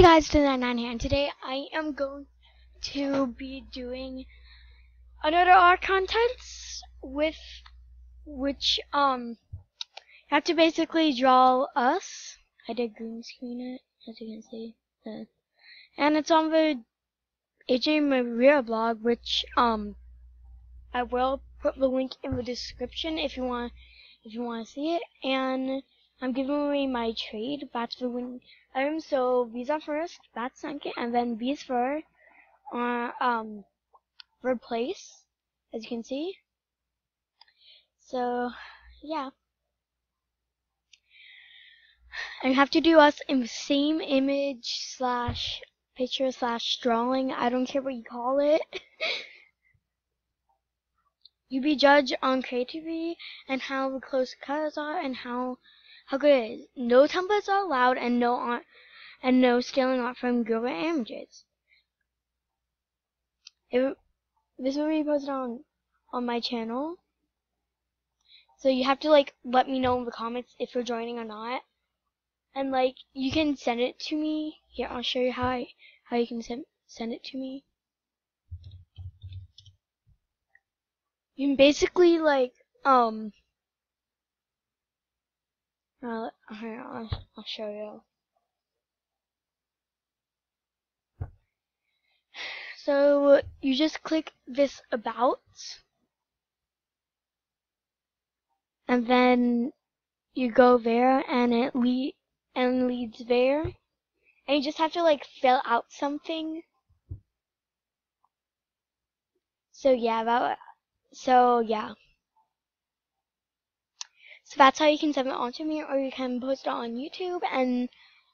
Hey guys, it's that nine here, and today I am going to be doing another art contents with which um you have to basically draw us. I did green screen it, as you can see, uh, and it's on the AJ Maria blog, which um I will put the link in the description if you want if you want to see it, and I'm giving away my trade. That's the win item. So these are first, that's second, and then these for uh, um replace, as you can see. So yeah. And you have to do us in the same image slash picture slash drawing. I don't care what you call it. you be judged on creativity and how the close colors are and how how good it is. No templates are allowed and no art and no scaling art from Google Images. It, this will be posted on on my channel. So you have to like let me know in the comments if you're joining or not. And like you can send it to me. Here I'll show you how I how you can send send it to me. You can basically like um uh, here, I'll, I'll show you. So you just click this about and then you go there and it lead and leads there. And you just have to like fill out something. So yeah that so yeah so that's how you can send it on to me or you can post it on YouTube and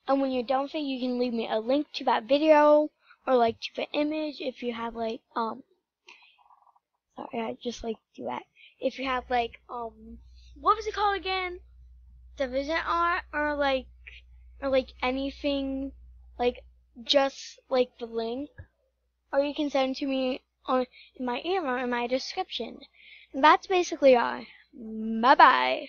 and when you're done with it you can leave me a link to that video or like to the image if you have like um sorry I just like do that. If you have like um what was it called again? Division art or like or like anything like just like the link or you can send it to me on in my email in my description. And that's basically all bye bye